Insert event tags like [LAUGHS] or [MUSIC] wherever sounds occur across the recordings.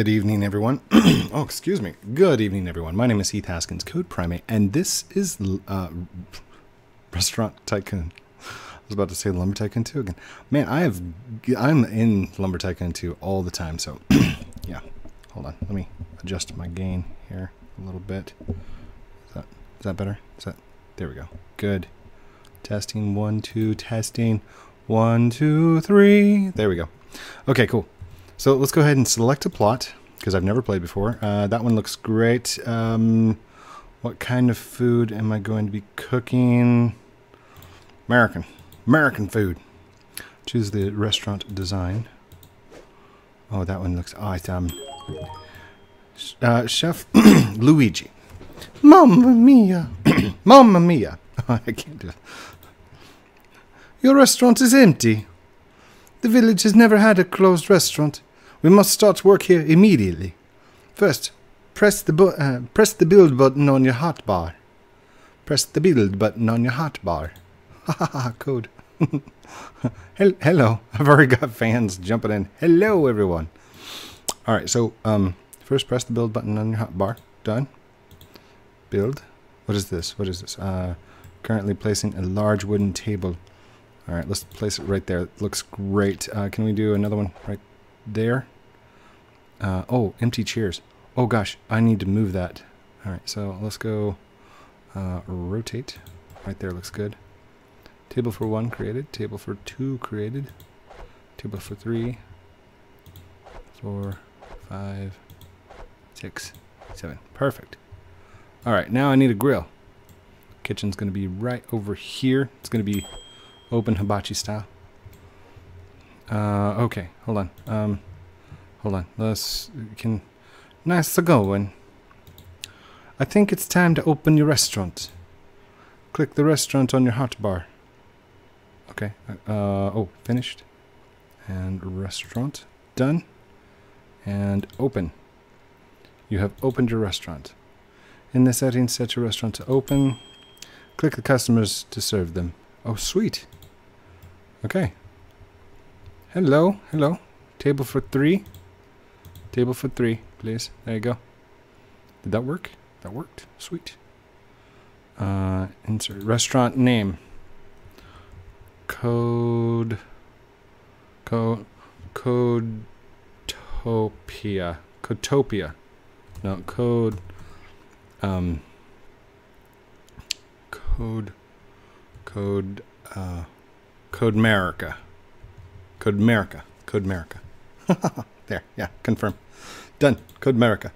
Good evening, everyone. [CLEARS THROAT] oh, excuse me. Good evening, everyone. My name is Heath Haskins, CodePrime8, and this is uh, Restaurant Tycoon. [LAUGHS] I was about to say Lumber Tycoon 2 again. Man, I have I'm in Lumber Tycoon 2 all the time, so [CLEARS THROAT] yeah. Hold on. Let me adjust my gain here a little bit. Is that is that better? Is that there we go. Good. Testing one, two, testing. One, two, three. There we go. Okay, cool. So let's go ahead and select a plot because I've never played before. Uh, that one looks great. Um, what kind of food am I going to be cooking? American. American food. Choose the restaurant design. Oh, that one looks awesome. Uh, Chef [CLEARS THROAT] Luigi. Mamma mia. [CLEARS THROAT] Mamma mia. [LAUGHS] I can't do it. Your restaurant is empty. The village has never had a closed restaurant. We must start work here immediately. First, press the uh, press the build button on your hotbar. Press the build button on your hotbar. Ha ha ha! Code. [LAUGHS] Hello. I've already got fans jumping in. Hello, everyone. All right. So, um, first press the build button on your hotbar. Done. Build. What is this? What is this? Uh, currently placing a large wooden table. All right. Let's place it right there. It looks great. Uh, can we do another one right there. Uh, oh, empty chairs. Oh gosh, I need to move that. All right, so let's go uh, rotate. Right there looks good. Table for one created. Table for two created. Table for three, four, five, six, seven. Perfect. All right, now I need a grill. Kitchen's going to be right over here. It's going to be open hibachi style. Uh, okay, hold on. Um, hold on. Let's can nice to going. I think it's time to open your restaurant. Click the restaurant on your hotbar. Okay. Uh, oh, finished. And restaurant done. And open. You have opened your restaurant. In the settings, set your restaurant to open. Click the customers to serve them. Oh, sweet. Okay. Hello, hello. Table for three. Table for three, please. There you go. Did that work? That worked. Sweet. Uh, insert restaurant name. Code. Code. Codetopia. Codetopia. No, code. Um. Code. Code. Uh. Code America. Code America. Code America. [LAUGHS] there, yeah, confirm. Done. Code America.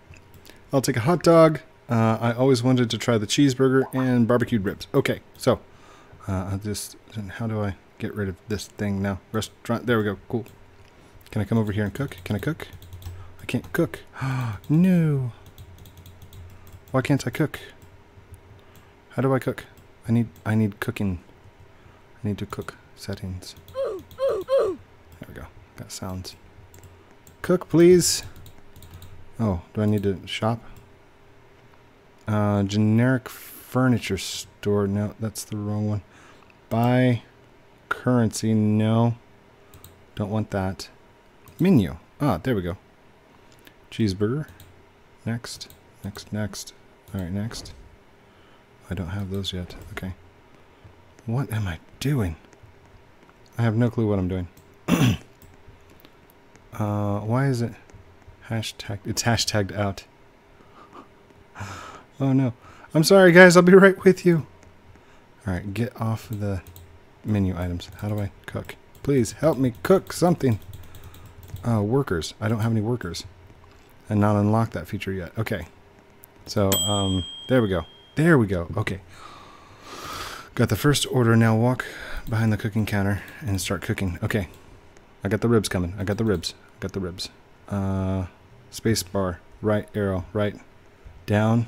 I'll take a hot dog. Uh, I always wanted to try the cheeseburger and barbecued ribs. Okay, so uh, I'll just. How do I get rid of this thing now? Restaurant. There we go. Cool. Can I come over here and cook? Can I cook? I can't cook. [GASPS] no. Why can't I cook? How do I cook? I need. I need cooking. I need to cook settings. There we go. Got sounds. Cook, please. Oh, do I need to shop? Uh, generic furniture store. No, that's the wrong one. Buy currency. No. Don't want that. Menu. Ah, there we go. Cheeseburger. Next. Next, next. Alright, next. I don't have those yet. Okay. What am I doing? I have no clue what I'm doing. [CLEARS THROAT] uh, why is it hashtag? It's hashtagged out. oh no. I'm sorry, guys. I'll be right with you. Alright, get off the menu items. How do I cook? Please help me cook something. Uh, workers. I don't have any workers. And not unlocked that feature yet. Okay. So, um, there we go. There we go. Okay. Got the first order. Now walk behind the cooking counter and start cooking. Okay. I got the ribs coming. I got the ribs. Got the ribs. Uh, space bar. Right arrow. Right. Down.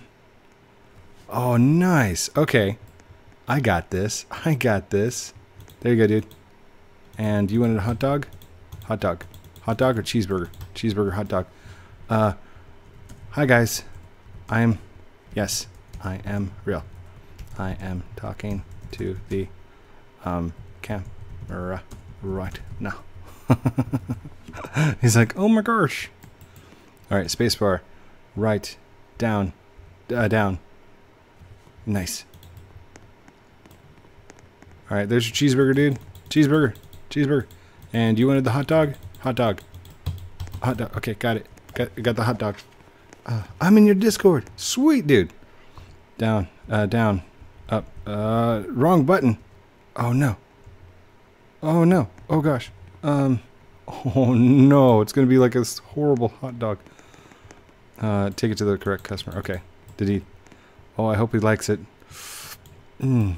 Oh, nice. Okay. I got this. [LAUGHS] I got this. There you go, dude. And you wanted a hot dog? Hot dog. Hot dog or cheeseburger? Cheeseburger, hot dog. Uh, hi guys. I am, yes, I am real. I am talking to the um, camera right now. [LAUGHS] He's like, oh my gosh. All right, spacebar, right, down, uh, down. Nice. All right, there's your cheeseburger, dude. Cheeseburger, cheeseburger. And you wanted the hot dog? Hot dog. Hot dog. Okay, got it. Got, got the hot dog. Uh, I'm in your Discord. Sweet, dude. Down, uh, down, up. Uh, wrong button. Oh, no. Oh, no. Oh, gosh. Um, [LAUGHS] oh, no. It's going to be like a horrible hot dog. Uh, take it to the correct customer. Okay. Did he? Oh, I hope he likes it. Mm.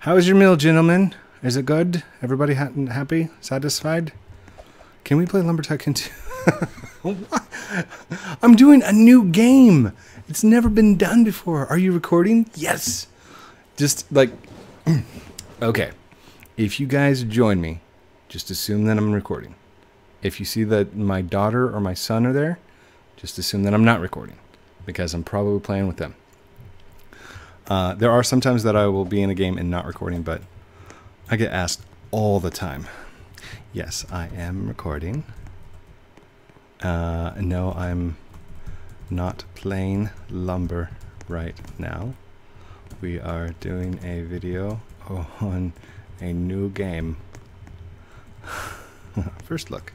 How is your meal, gentlemen? Is it good? Everybody ha happy? Satisfied? Can we play Lumber Tycoon 2? [LAUGHS] I'm doing a new game. It's never been done before. Are you recording? Yes. Just like, [CLEARS THROAT] okay. If you guys join me, just assume that I'm recording. If you see that my daughter or my son are there, just assume that I'm not recording because I'm probably playing with them. Uh, there are sometimes that I will be in a game and not recording, but I get asked all the time. Yes, I am recording. Uh, no, I'm not playing lumber right now. We are doing a video on a new game. [LAUGHS] First look.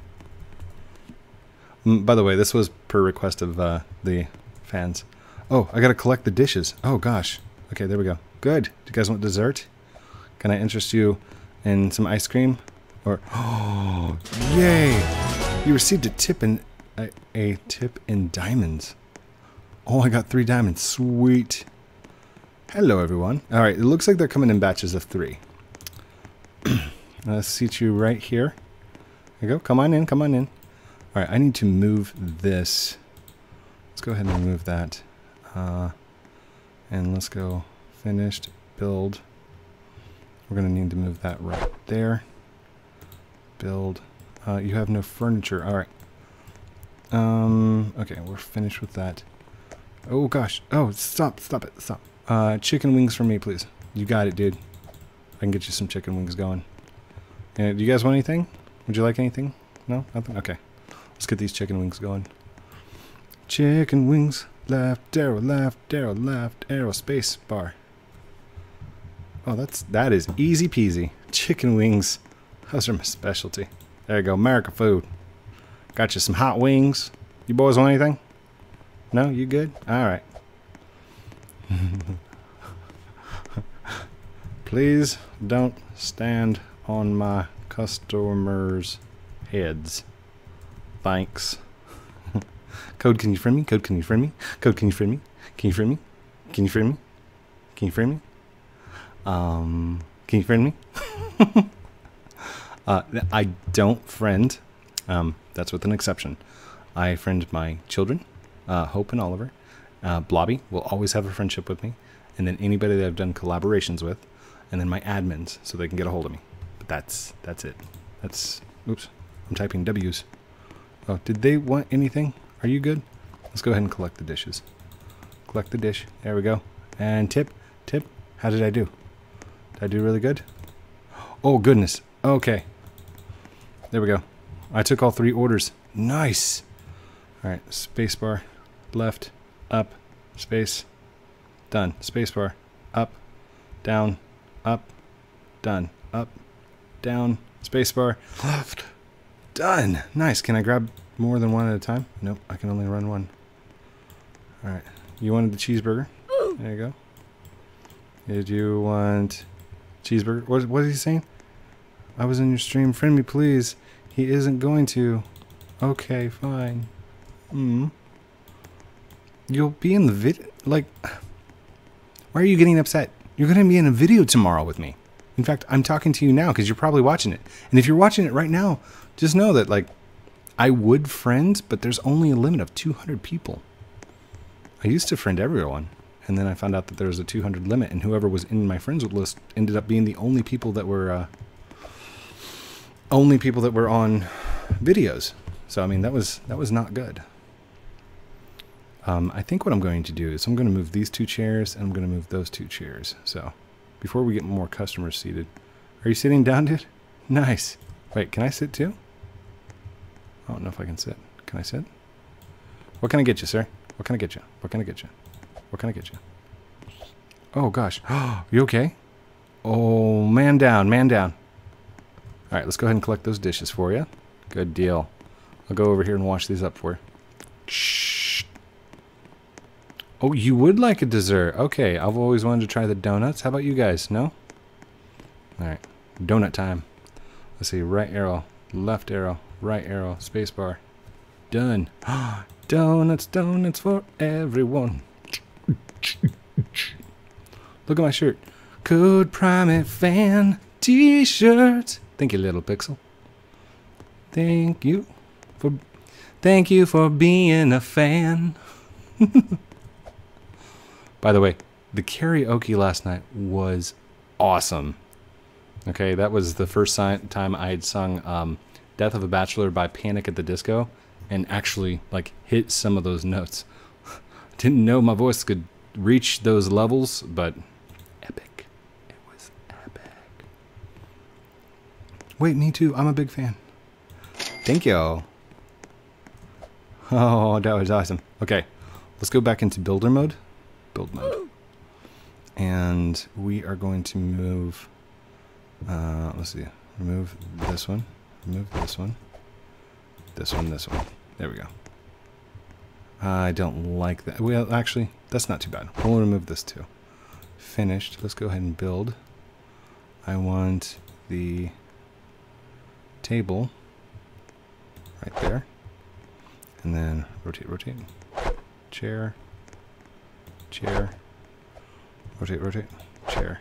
Mm, by the way, this was per request of uh, the fans. Oh, I gotta collect the dishes. Oh gosh. Okay, there we go. Good. Do you guys want dessert? Can I interest you in some ice cream? Or oh, [GASPS] yay! You received a tip in a, a tip in diamonds. Oh, I got three diamonds. Sweet. Hello, everyone. All right, it looks like they're coming in batches of three. [CLEARS THROAT] Let's seat you right here. There you go. Come on in. Come on in. All right, I need to move this. Let's go ahead and move that. Uh, and let's go finished build. We're going to need to move that right there. Build. Uh, you have no furniture. All right. Um, okay, we're finished with that. Oh gosh. Oh, stop, stop it, stop. Uh, chicken wings for me, please. You got it, dude. I can get you some chicken wings going. Uh, do you guys want anything? Would you like anything? No? Nothing? Okay. Let's get these chicken wings going. Chicken wings. Left arrow, left arrow, left arrow, space bar. Oh, that's that is easy peasy. Chicken wings. Those are my specialty. There you go, America food. Got you some hot wings. You boys want anything? No, you good? All right. [LAUGHS] Please don't stand on my customers' heads. Thanks. [LAUGHS] Code, can you friend me? Code, can you friend me? Code, can you friend me? Can you friend me? Can you friend me? Can you friend me? Um, can you friend me? [LAUGHS] uh, I don't friend. Um, that's with an exception. I friend my children, uh, Hope and Oliver. Uh, Blobby will always have a friendship with me, and then anybody that I've done collaborations with, and then my admins so they can get a hold of me. But that's that's it. That's oops. I'm typing W's. Oh, did they want anything? Are you good? Let's go ahead and collect the dishes. Collect the dish. There we go. And tip, tip. How did I do? Did I do really good? Oh goodness. Okay. There we go. I took all three orders. Nice. All right. Spacebar, left, up, space, done. Spacebar, up, down, up, done. Up, down, spacebar, left, done. Nice. Can I grab more than one at a time? Nope. I can only run one. All right. You wanted the cheeseburger? There you go. Did you want cheeseburger? What, what is he saying? I was in your stream. Friend me, please. He isn't going to. Okay, fine. Hmm. You'll be in the vid. Like, why are you getting upset? You're going to be in a video tomorrow with me. In fact, I'm talking to you now because you're probably watching it. And if you're watching it right now, just know that, like, I would friend, but there's only a limit of 200 people. I used to friend everyone, and then I found out that there was a 200 limit, and whoever was in my friends list ended up being the only people that were uh, only people that were on videos. So I mean that was that was not good. Um, I think what I'm going to do is I'm going to move these two chairs and I'm going to move those two chairs. So before we get more customers seated, are you sitting down, dude? [LAUGHS] Nice. Wait, can I sit too? I don't know if I can sit. Can I sit? What can I get you, sir? What can I get you? What can I get you? What can I get you? Oh, gosh. [GASPS] you okay? Oh, man down, man down. All right, let's go ahead and collect those dishes for you. Good deal. I'll go over here and wash these up for you. Shh. Oh, you would like a dessert. Okay, I've always wanted to try the donuts. How about you guys? No? All right, donut time. Let's see, right arrow, left arrow, right arrow, spacebar. Done. [GASPS] donuts, donuts for everyone. [LAUGHS] Look at my shirt. CodePrime8 fan t-shirt. Thank you, little pixel. Thank you for thank you for being a fan. [LAUGHS] By the way, the karaoke last night was awesome. Okay, that was the first time I had sung um, "Death of a Bachelor" by Panic at the Disco, and actually like hit some of those notes. [LAUGHS] Didn't know my voice could reach those levels, but epic. It was epic. Wait, me too. I'm a big fan. Thank you. Oh, that was awesome. Okay, let's go back into builder mode. Build mode. And we are going to move, uh, let's see, remove this one, remove this one, this one, this one. There we go. I don't like that. Well, actually, that's not too bad. We'll remove this too. Finished. Let's go ahead and build. I want the table right there. And then rotate, rotate. Chair, chair, rotate, rotate, chair,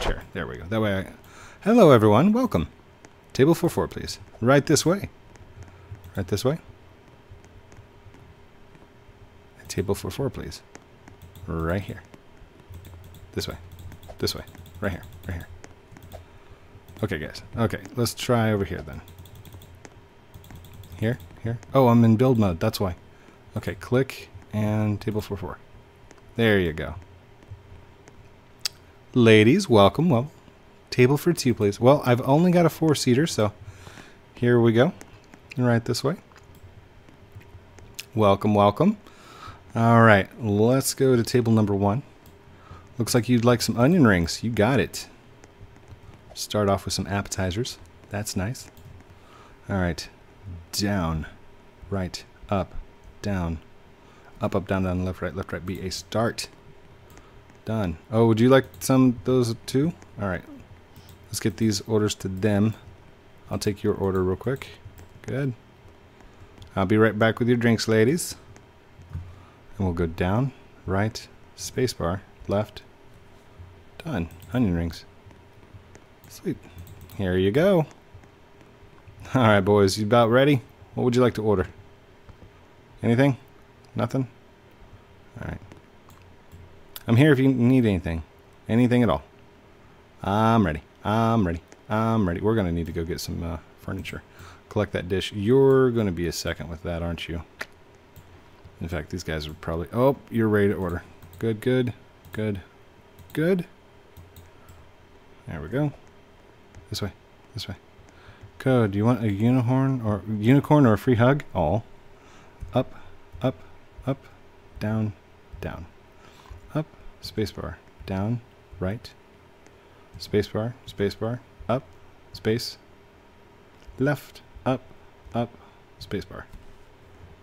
chair. There we go. That way I... Hello, everyone. Welcome. Table for four, please. Right this way. Right this way. Table for four, please. Right here. This way. This way. Right here. Right here. Okay, guys. Okay, let's try over here then. Here? Here? Oh, I'm in build mode. That's why. Okay, click and table for four. There you go. Ladies, welcome. Well, table for two, please. Well, I've only got a four-seater, so here we go. Right this way. Welcome, welcome. All right, let's go to table number one. Looks like you'd like some onion rings. You got it. Start off with some appetizers. That's nice. All right, down, right, up, down, up, up, down, down, left, right, left, right. Be a start. Done. Oh, would you like some those too? All right. Let's get these orders to them. I'll take your order real quick. Good. I'll be right back with your drinks, ladies. And we'll go down, right, spacebar, left. Done. Onion rings. Sweet. Here you go. Alright, boys. You about ready? What would you like to order? Anything? Nothing? Alright. I'm here if you need anything. Anything at all. I'm ready. I'm ready. I'm ready. We're going to need to go get some uh, furniture. Collect that dish. You're going to be a second with that, aren't you? In fact, these guys are probably... Oh, you're ready to order. Good, good, good, good. There we go. This way, this way. Code, do you want a unicorn or unicorn or a free hug? All. Up, up, down, down. Up, spacebar, down, right. Spacebar, spacebar, up, space, left, up, up, spacebar.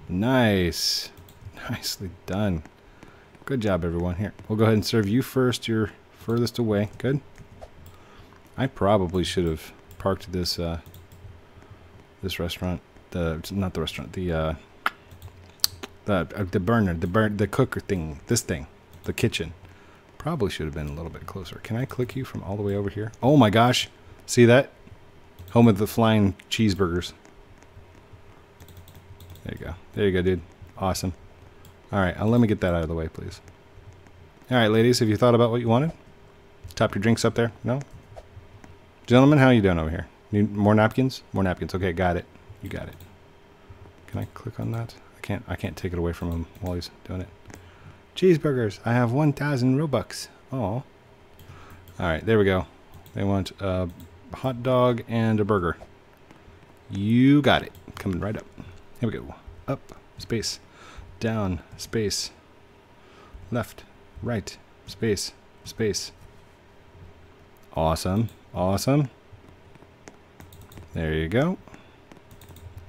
Nice. [LAUGHS] Nicely done. Good job, everyone. Here, we'll go ahead and serve you first. You're furthest away. Good. I probably should have parked this uh, this restaurant. The not the restaurant. The uh, the uh, the burner. The burn the cooker thing. This thing. The kitchen. Probably should have been a little bit closer. Can I click you from all the way over here? Oh my gosh! See that? Home of the flying cheeseburgers. There you go. There you go, dude. Awesome. All right, let me get that out of the way, please. All right, ladies, have you thought about what you wanted? Top your drinks up there? No? Gentlemen, how you doing over here? Need more napkins? More napkins. Okay, got it. You got it. Can I click on that? I can't I can't take it away from him while he's doing it. Cheeseburgers. I have 1,000 Robux. Oh. All right, there we go. They want a hot dog and a burger. You got it. Coming right up. Here we go. Up. Space down, space, left, right, space, space. Awesome, awesome. There you go.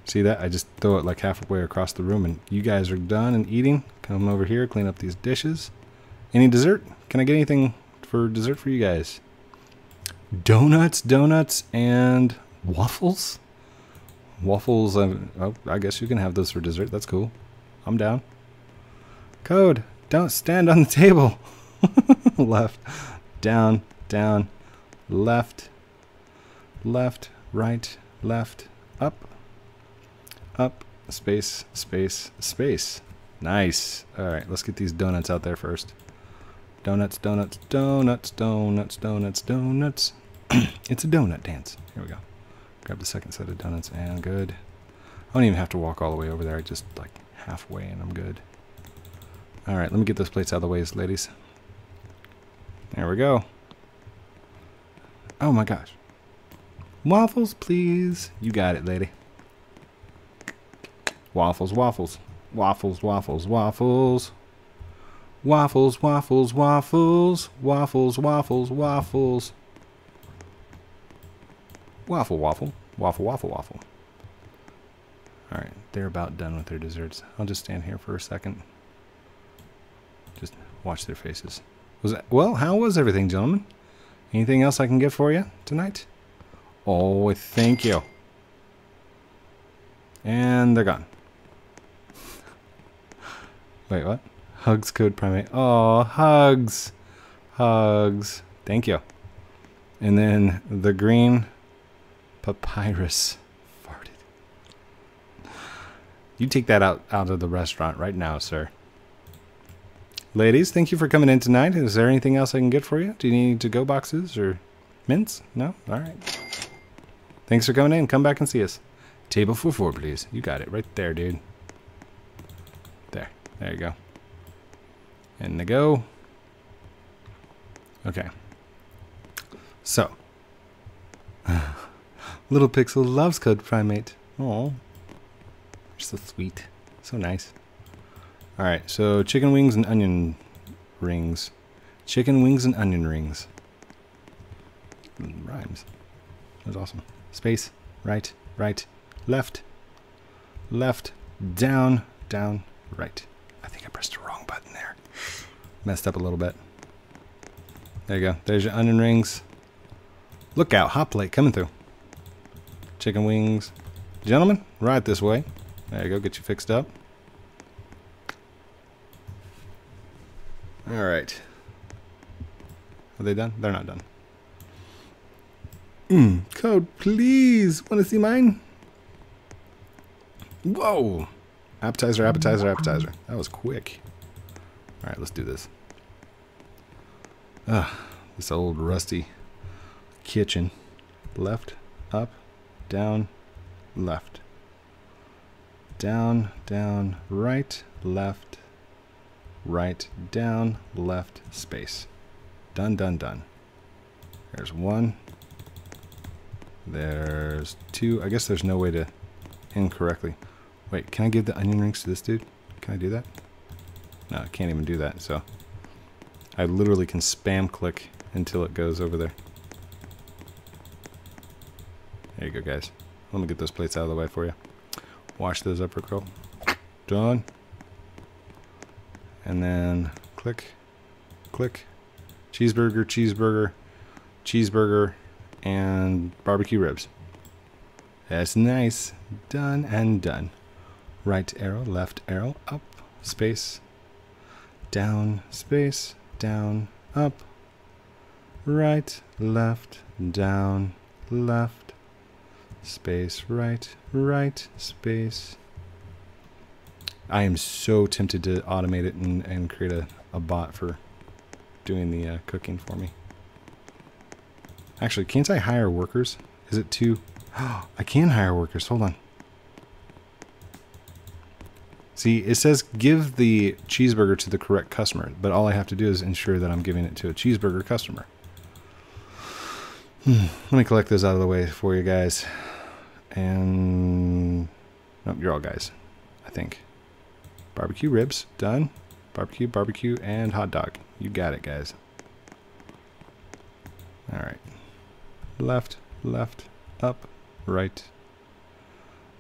See that? I just throw it like halfway across the room and you guys are done and eating. Come over here, clean up these dishes. Any dessert? Can I get anything for dessert for you guys? Donuts, donuts, and waffles? Waffles, um, oh, I guess you can have those for dessert. That's cool. I'm down. Code, don't stand on the table. [LAUGHS] left, down, down, left, left, right, left, up, up, space, space, space. Nice. All right, let's get these donuts out there first. Donuts, donuts, donuts, donuts, donuts, donuts. [CLEARS THROAT] it's a donut dance. Here we go. Grab the second set of donuts and good. I don't even have to walk all the way over there. I just like halfway and I'm good. All right, let me get those plates out of the ways, ladies. There we go. Oh my gosh. Waffles, please. You got it, lady. Waffles, waffles. Waffles, waffles, waffles. Waffles, waffles, waffles. Waffles, waffles, waffles. Waffle, waffle. Waffle, waffle, waffle. Alright, they're about done with their desserts. I'll just stand here for a second. Just watch their faces. Was that, well, how was everything, gentlemen? Anything else I can get for you tonight? Oh, thank you. And they're gone. Wait, what? Hugs code primate. Oh, hugs. Hugs. Thank you. And then the green papyrus farted. You take that out, out of the restaurant right now, sir. Ladies, thank you for coming in tonight. Is there anything else I can get for you? Do you need to-go boxes or mints? No? All right. Thanks for coming in. Come back and see us. Table for four, please. You got it right there, dude. There. You go. And the go. Okay. So. [LAUGHS] Little Pixel loves Code Primate. Oh. So sweet. So nice. Alright, so chicken wings and onion rings. Chicken wings and onion rings. Rhymes. That's awesome. Space. Right. Right. Left. Left. Down. Down. Right. I think I pressed the wrong button there. Messed up a little bit. There you go. There's your onion rings. Look out. Hot plate coming through. Chicken wings. Gentlemen, right this way. There you go. Get you fixed up. All right. Are they done? They're not done. Mm, code, please. Want to see mine? Whoa. Appetizer, appetizer, appetizer. That was quick. All right, let's do this. Ah, this old rusty kitchen. Left, up, down, left. Down, down, right, left, right, down, left, space. Done, done, done. There's one. There's two. I guess there's no way to incorrectly. Wait, can I give the onion rings to this dude? Can I do that? No, I can't even do that, so. I literally can spam click until it goes over there. There you go, guys. Let me get those plates out of the way for you. Wash those up real quick. Done. And then click, click, cheeseburger, cheeseburger, cheeseburger, and barbecue ribs. That's nice. Done and done. Right arrow, left arrow, up, space, down, space, down, up, right, left, down, left, space, right, right, space. I am so tempted to automate it and, and create a, a bot for doing the uh, cooking for me. Actually, can't I hire workers? Is it too... [GASPS] I can hire workers. Hold on. See, it says give the cheeseburger to the correct customer, but all I have to do is ensure that I'm giving it to a cheeseburger customer. Hmm. Let me collect those out of the way for you guys. And... Nope, you're all guys, I think. Barbecue ribs, done. Barbecue, barbecue, and hot dog. You got it, guys. All right. Left, left, up, right.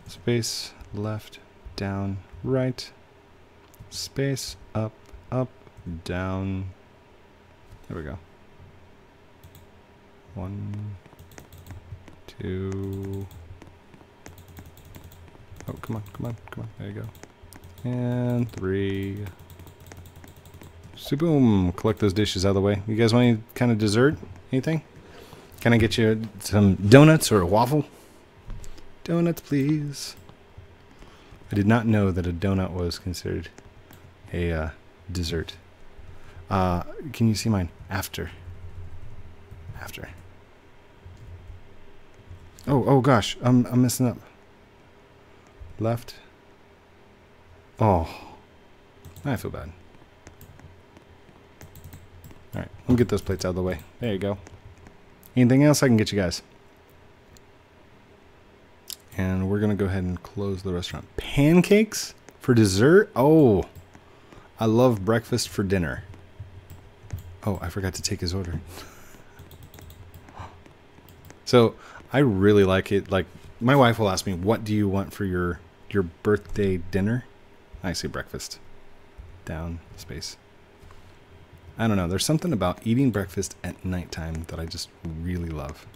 Space, left, down, right. Space, up, up, down. There we go. One, two. Oh, come on, come on, come on. There you go. And three. So boom, collect those dishes out of the way. You guys want any kind of dessert? Anything? Can I get you some donuts or a waffle? Donuts, please. I did not know that a donut was considered a uh, dessert. Uh, can you see mine? After. After. Oh, oh gosh, I'm, I'm messing up. Left. Oh. I feel bad. Alright, let me get those plates out of the way. There you go. Anything else I can get you guys? And we're to go ahead and close the restaurant. Pancakes for dessert? Oh, I love breakfast for dinner. Oh, I forgot to take his order. [GASPS] so I really like it. Like my wife will ask me, "What do you want for your your birthday dinner?" I say breakfast. Down space. I don't know. There's something about eating breakfast at nighttime that I just really love.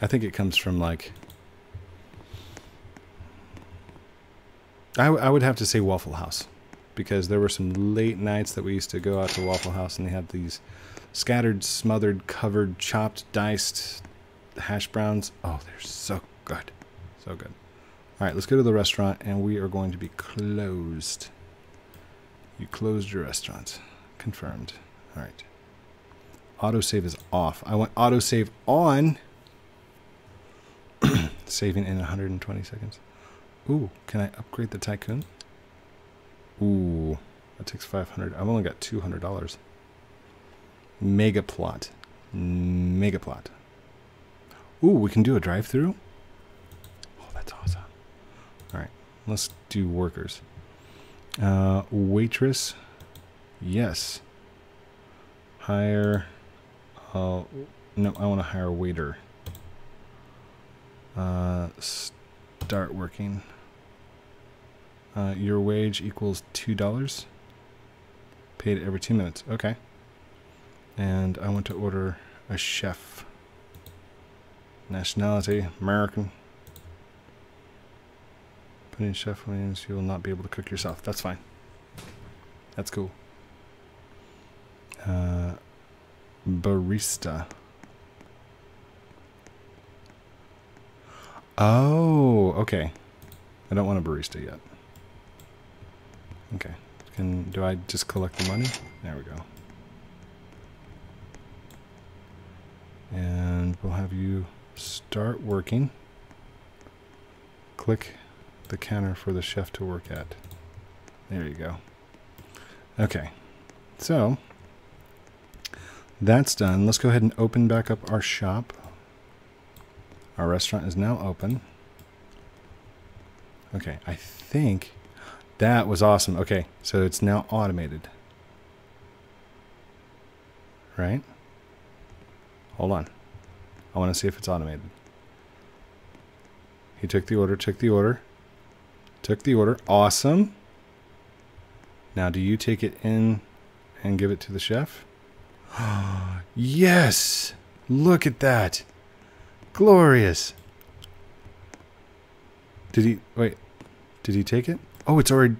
I think it comes from like. I, I would have to say Waffle House because there were some late nights that we used to go out to Waffle House and they had these scattered, smothered, covered, chopped, diced hash browns. Oh, they're so good. So good. All right, let's go to the restaurant and we are going to be closed. You closed your restaurant. Confirmed. All right. Autosave is off. I want autosave on. [CLEARS THROAT] Saving in 120 seconds. Ooh, can I upgrade the Tycoon? Ooh, that takes 500. I've only got $200. Mega plot. Mega plot. Ooh, we can do a drive-through? Oh, that's awesome. All right, let's do workers. Uh, waitress. Yes. Hire. Uh, no, I want to hire a waiter. Uh, start working. Uh, your wage equals two dollars. Paid every two minutes. Okay. And I want to order a chef. Nationality American. Putting chef means you will not be able to cook yourself. That's fine. That's cool. Uh, barista. Oh, okay. I don't want a barista yet. Okay. Can do I just collect the money? There we go. And we'll have you start working. Click the counter for the chef to work at. There you go. Okay. So, that's done. Let's go ahead and open back up our shop. Our restaurant is now open. Okay, I think that was awesome. Okay, so it's now automated. Right? Hold on. I want to see if it's automated. He took the order, took the order, took the order. Awesome. Now, do you take it in and give it to the chef? [GASPS] yes! Look at that! Glorious! Did he... Wait. Did he take it? Oh, it's already...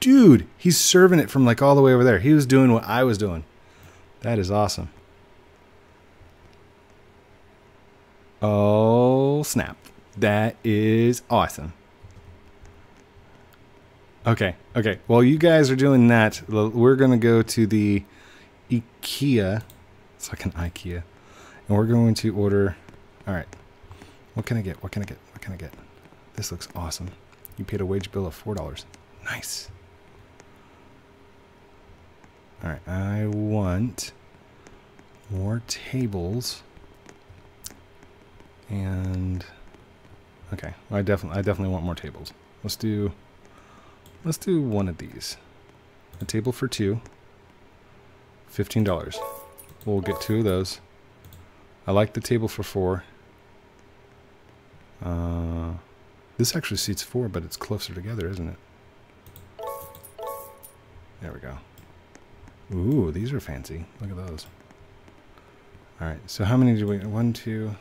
Dude! He's serving it from like all the way over there. He was doing what I was doing. That is awesome. Oh, snap. That is awesome. Okay, okay. While you guys are doing that, we're going to go to the IKEA. It's like an IKEA. And we're going to order... Alright. What can I get? What can I get? What can I get? This looks awesome. You paid a wage bill of $4. Nice. Alright, I want more tables. And... Okay, I definitely I definitely want more tables. Let's do let's do one of these. A table for two. $15. We'll get two of those. I like the table for four. Uh, this actually seats four, but it's closer together, isn't it? There we go. Ooh, these are fancy. Look at those. All right, so how many do we? One, two,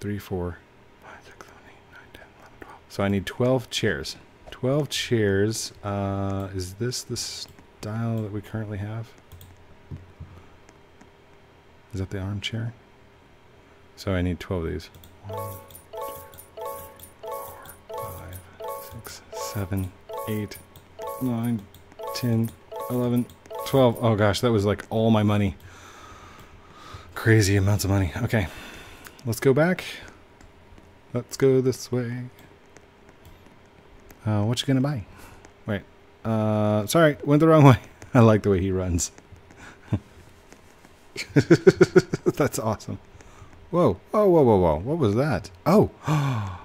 three, four. So I need 12 chairs. 12 chairs. Uh, is this the style that we currently have? Is that the armchair? So I need 12 of these. One, seven, eight, nine, 10, 11, 12. Oh gosh, that was like all my money. Crazy amounts of money. Okay, let's go back. Let's go this way. Uh, what you gonna buy? Wait. Uh, sorry, went the wrong way. [LAUGHS] I like the way he runs. [LAUGHS] That's awesome. Whoa, whoa, whoa, whoa, whoa. What was that? Oh, [GASPS]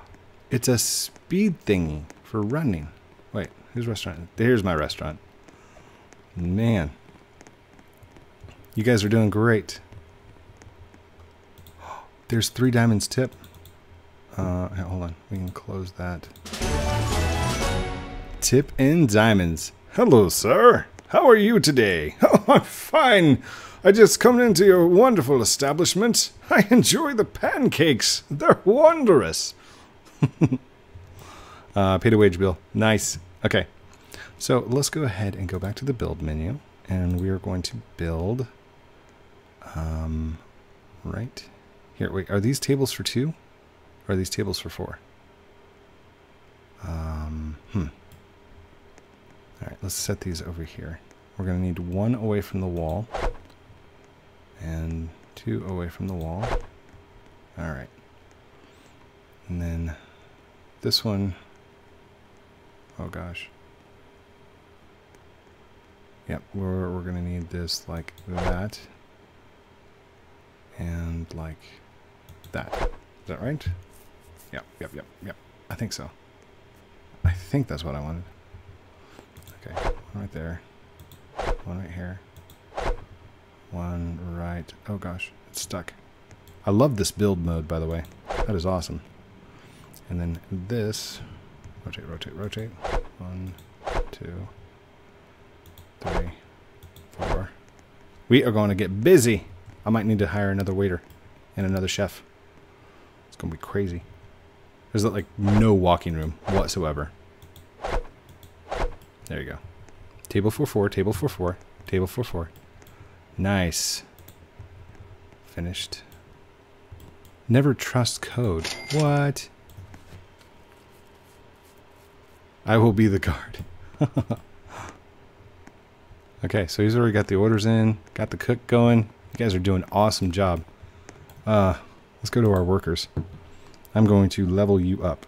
it's a speed thingy for running. Wait, whose restaurant? Here's my restaurant. Man. You guys are doing great. [GASPS] There's three diamonds tip. Uh, hold on. We can close that. Tip in diamonds. Hello, sir. How are you today? [LAUGHS] Oh, I'm fine. I just come into your wonderful establishment. I enjoy the pancakes. They're wondrous. [LAUGHS] uh, paid a wage bill. Nice. Okay. So let's go ahead and go back to the build menu. And we are going to build... Um, right here. Wait, are these tables for two? Or are these tables for four? Um, hmm. All right, let's set these over here. We're going to need one away from the wall and two away from the wall. All right. And then this one, oh gosh. Yep, we're, we're going to need this like that and like that. Is that right? Yep, yep, yep, yep. I think so. I think that's what I wanted. Okay, one right there. One right here. One right. Oh gosh, it's stuck. I love this build mode, by the way. That is awesome. And then this. Rotate, rotate, rotate. One, two, three, four. We are going to get busy. I might need to hire another waiter and another chef. It's going to be crazy. There's like no walking room whatsoever. There you go. Table for four, table for four, table for four. Nice. Finished. Never trust code. What? I will be the guard. [LAUGHS] okay, so he's already got the orders in, got the cook going. You guys are doing an awesome job. Uh, let's go to our workers. I'm going to level you up.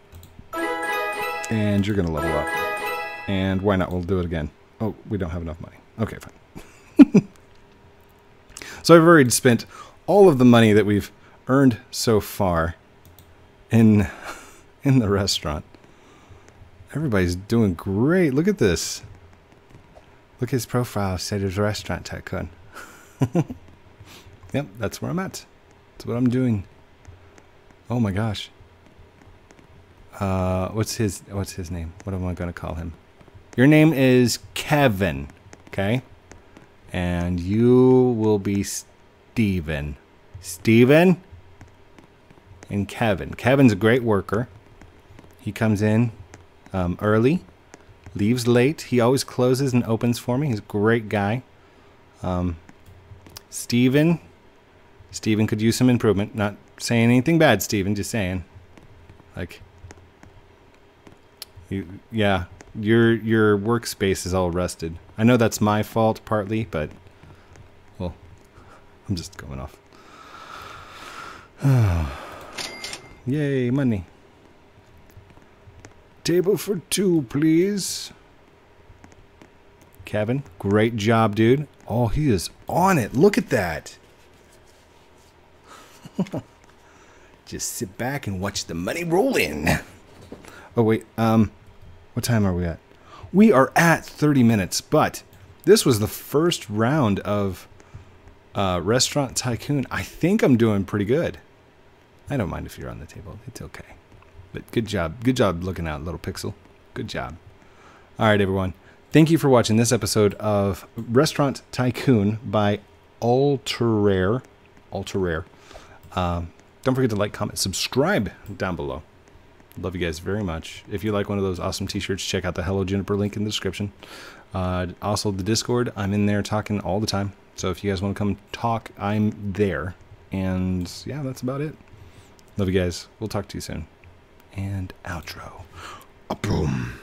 And you're going to level up. And why not? We'll do it again. Oh, we don't have enough money. Okay, fine. [LAUGHS] So I've already spent all of the money that we've earned so far in [LAUGHS] in the restaurant. Everybody's doing great. Look at this. Look at his profile said his restaurant tycoon. [LAUGHS] yep, that's where I'm at. That's what I'm doing. Oh my gosh. Uh, what's his what's his name? What am I gonna call him? Your name is Kevin. Okay and you will be Steven. Steven and Kevin. Kevin's a great worker. He comes in um, early, leaves late. He always closes and opens for me. He's a great guy. Um, Steven. Steven could use some improvement. Not saying anything bad, Steven, just saying. Like, you, yeah, your your workspace is all rusted. I know that's my fault partly, but well, I'm just going off. [SIGHS] Yay, money. Table for two, please. Kevin, great job, dude. Oh, he is on it. Look at that. [LAUGHS] Just sit back and watch the money roll in. Oh, wait. Um, what time are we at? We are at 30 minutes, but this was the first round of uh, Restaurant Tycoon. I think I'm doing pretty good. I don't mind if you're on the table. It's okay. But good job. Good job looking out, little pixel. Good job. All right, everyone. Thank you for watching this episode of Restaurant Tycoon by Ultra Rare, Ultra Um, don't forget to like, comment, subscribe down below. Love you guys very much. If you like one of those awesome t-shirts, check out the Hello Juniper link in the description. Uh, also, the Discord, I'm in there talking all the time. So if you guys want to come talk, I'm there. And yeah, that's about it. Love you guys. We'll talk to you soon. And outro. A boom.